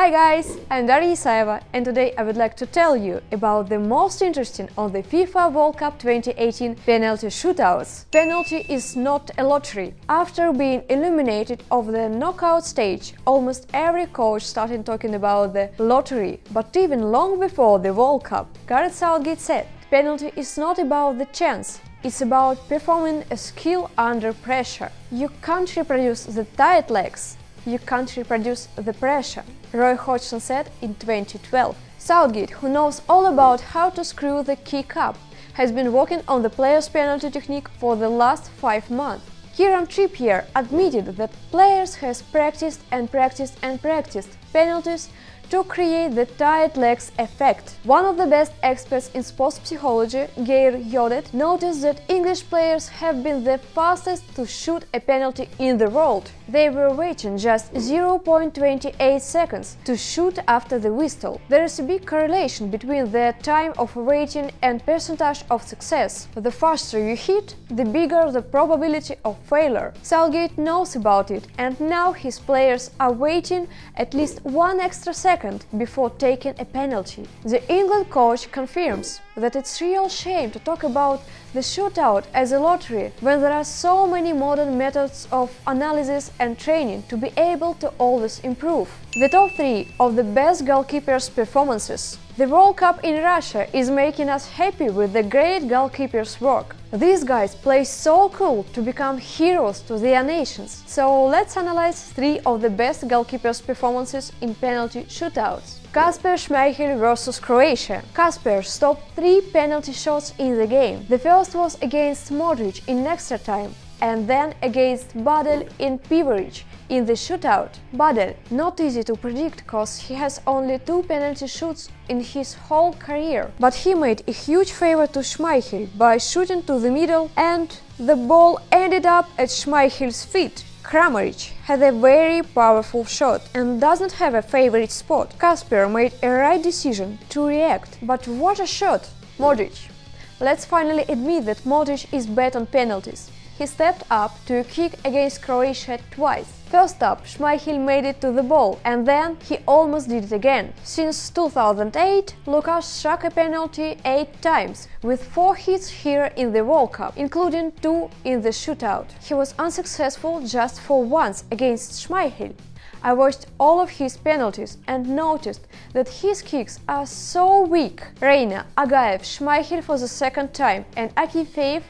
Hi guys, I'm Daria Isaeva and today I would like to tell you about the most interesting on the FIFA World Cup 2018 penalty shootouts. Penalty is not a lottery. After being eliminated of the knockout stage, almost every coach started talking about the lottery. But even long before the World Cup, Gareth Southgate said, penalty is not about the chance, it's about performing a skill under pressure. You can't reproduce the tight legs, you can't reproduce the pressure, Roy Hodgson said in 2012. Southgate, who knows all about how to screw the kick up, has been working on the player's penalty technique for the last five months. Kieran Trippier admitted that players has practiced and practiced and practiced penalties to create the tight legs effect. One of the best experts in sports psychology, Geir Jordet, noticed that English players have been the fastest to shoot a penalty in the world. They were waiting just 0.28 seconds to shoot after the whistle. There is a big correlation between the time of waiting and percentage of success. The faster you hit, the bigger the probability of failure. Southgate knows about it and now his players are waiting at least one extra second second before taking a penalty. The England coach confirms that it's real shame to talk about the shootout as a lottery when there are so many modern methods of analysis and training to be able to always improve. The top 3 of the best goalkeepers' performances. The World Cup in Russia is making us happy with the great goalkeepers' work. These guys play so cool to become heroes to their nations. So let's analyze 3 of the best goalkeepers' performances in penalty shootouts. Kasper Schmeichel vs Croatia. Kasper stopped three penalty shots in the game. The first was against Modric in extra time and then against Badel in Pivaric in the shootout. Badel, not easy to predict cause he has only two penalty shoots in his whole career, but he made a huge favor to Schmeichel by shooting to the middle and the ball ended up at Schmeichel's feet. Kramaric had a very powerful shot and doesn't have a favorite spot. Kasper made a right decision to react, but what a shot! Modric. Let's finally admit that Modric is bad on penalties. He stepped up to kick against Croatia twice. First up, Schmeichel made it to the ball, and then he almost did it again. Since 2008, Lukas struck a penalty 8 times, with 4 hits here in the World Cup, including 2 in the shootout. He was unsuccessful just for once against Schmeichel. I watched all of his penalties and noticed that his kicks are so weak. Reina, Agaev, Schmeichel for the second time and Akinfeev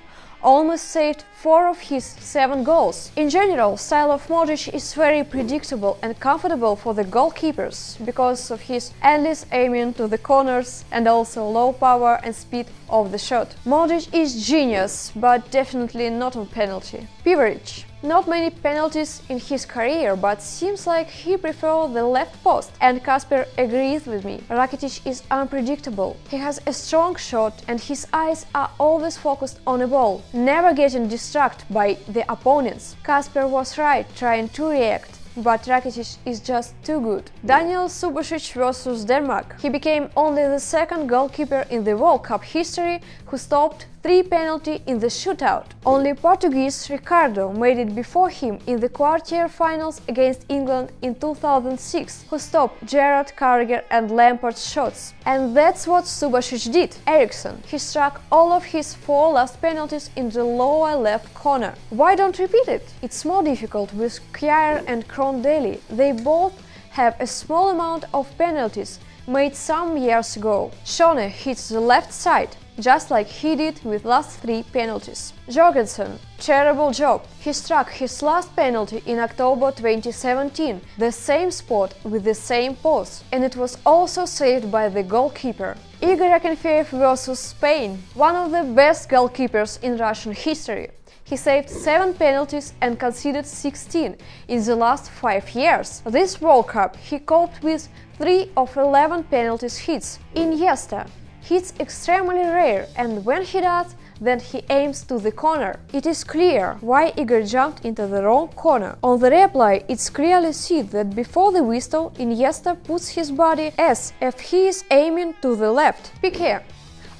almost saved four of his seven goals. In general, style of Modric is very predictable and comfortable for the goalkeepers because of his endless aiming to the corners and also low power and speed of the shot. Modric is genius, but definitely not on penalty. Pivaric not many penalties in his career, but seems like he prefers the left post, and Kasper agrees with me. Rakitic is unpredictable. He has a strong shot and his eyes are always focused on a ball, never getting distracted by the opponents. Kasper was right trying to react but Rakitic is just too good. Daniel Subasic vs Denmark. He became only the second goalkeeper in the World Cup history who stopped three penalty in the shootout. Only Portuguese Ricardo made it before him in the quarter-finals against England in 2006, who stopped Gerrard Carragher and Lampard's shots. And that's what Subasic did. Eriksen, he struck all of his four last penalties in the lower left corner. Why don't repeat it? It's more difficult with Kjaer and Krohn Dehli. They both have a small amount of penalties made some years ago. Schöne hits the left side, just like he did with last three penalties. Jorgensen, terrible job. He struck his last penalty in October 2017, the same spot with the same pose, and it was also saved by the goalkeeper. Igor Akinfeev vs Spain, one of the best goalkeepers in Russian history. He saved 7 penalties and conceded 16 in the last 5 years. This World Cup he coped with 3 of 11 penalties hits. Iniesta hits extremely rare and when he does, then he aims to the corner. It is clear why Igor jumped into the wrong corner. On the replay, it's clearly seen that before the whistle, Iniesta puts his body as if he is aiming to the left. Piqué.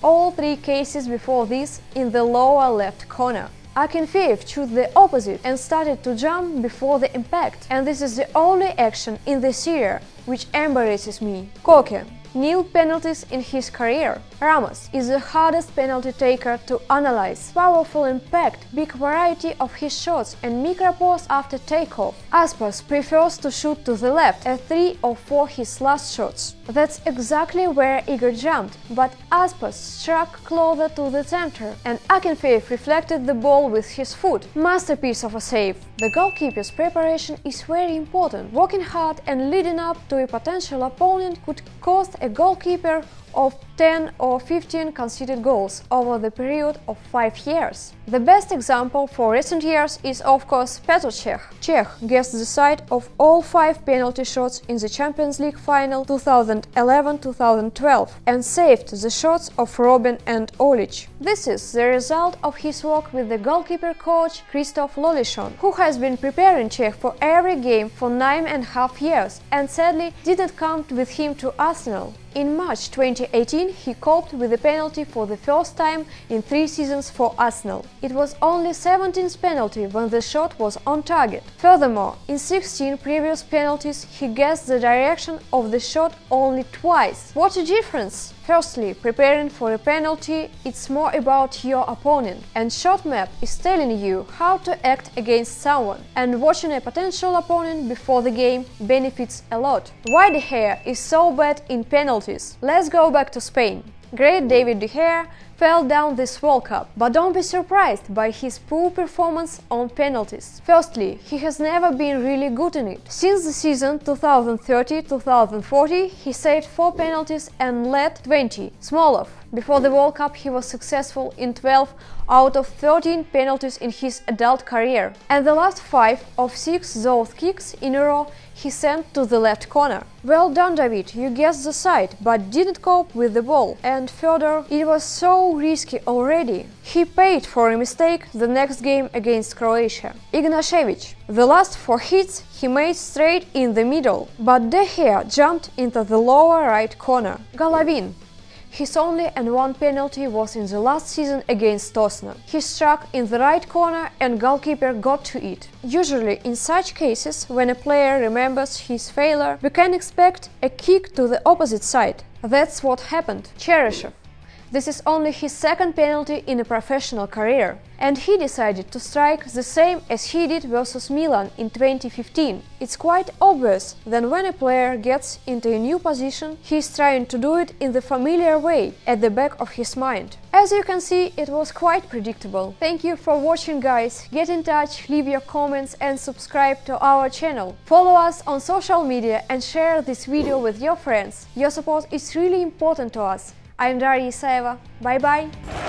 All three cases before this in the lower left corner. Akinfeev chose the opposite and started to jump before the impact, and this is the only action in the series which embarrasses me. Koke nil penalties in his career. Ramos is the hardest penalty taker to analyze. Powerful impact, big variety of his shots and micro pause after takeoff. Aspas prefers to shoot to the left at 3 or 4 his last shots. That's exactly where Igor jumped, but Aspas struck closer to the center and Akinfeev reflected the ball with his foot. Masterpiece of a save. The goalkeeper's preparation is very important. Working hard and leading up to a potential opponent could cost a goalkeeper of 10 or 15 conceded goals over the period of 5 years. The best example for recent years is of course Petr Cech. Cech guessed the site of all 5 penalty shots in the Champions League final 2011-2012 and saved the shots of Robben and Olic. This is the result of his work with the goalkeeper coach Christophe Lollichon, who has been preparing Cech for every game for nine and a half years and sadly didn't come with him to Arsenal. In March 2018, he coped with a penalty for the first time in three seasons for Arsenal. It was only 17th penalty when the shot was on target. Furthermore, in 16 previous penalties, he guessed the direction of the shot only twice. What a difference! Firstly, preparing for a penalty, it's more about your opponent, and shot map is telling you how to act against someone, and watching a potential opponent before the game benefits a lot. Why De Gea is so bad in penalties? Let's go back to Spain. Great David De Gea fell down this World Cup, but don't be surprised by his poor performance on penalties. Firstly, he has never been really good in it. Since the season 2030-2040, he saved 4 penalties and led 20. Smolov. Before the World Cup, he was successful in 12 out of 13 penalties in his adult career. And the last 5 of 6 those kicks in a row he sent to the left corner. Well done, David, you guessed the side, but didn't cope with the ball. And further, it was so risky already. He paid for a mistake the next game against Croatia. Ignashevich. The last four hits he made straight in the middle, but De Gea jumped into the lower right corner. Golovin. His only and one penalty was in the last season against Tosno. He struck in the right corner and goalkeeper got to it. Usually in such cases, when a player remembers his failure, we can expect a kick to the opposite side. That's what happened. Cheryshev this is only his second penalty in a professional career, and he decided to strike the same as he did versus Milan in 2015. It's quite obvious that when a player gets into a new position, he is trying to do it in the familiar way, at the back of his mind. As you can see, it was quite predictable. Thank you for watching guys, get in touch, leave your comments and subscribe to our channel. Follow us on social media and share this video with your friends. Your support is really important to us. I'm Daria Isaeva. Bye bye.